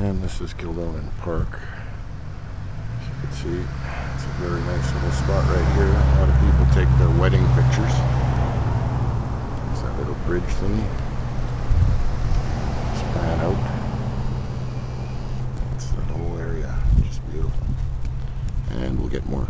And this is Kildonan Park. As you can see, it's a very nice little spot right here. A lot of people take their wedding pictures. It's that little bridge thing. Span out. It's that whole area. Just beautiful. And we'll get more.